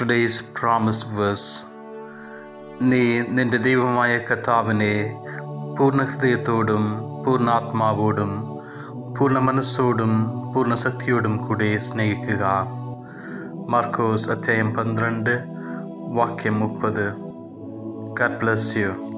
Today's promise verse നീ നിന്റെ ദൈവമായ കർത്താവിനെ പൂർണ ഹൃദയത്തോടും പൂർണ ആത്മാവോടും പൂർണ മനസ്സോടും പൂർണ ശക്തിയോടും കൂടെ സ്നേഹിക്കുക. മാർക്കോസ് അധ്യായം പന്ത്രണ്ട് വാക്യം മുപ്പത്. Garh bless you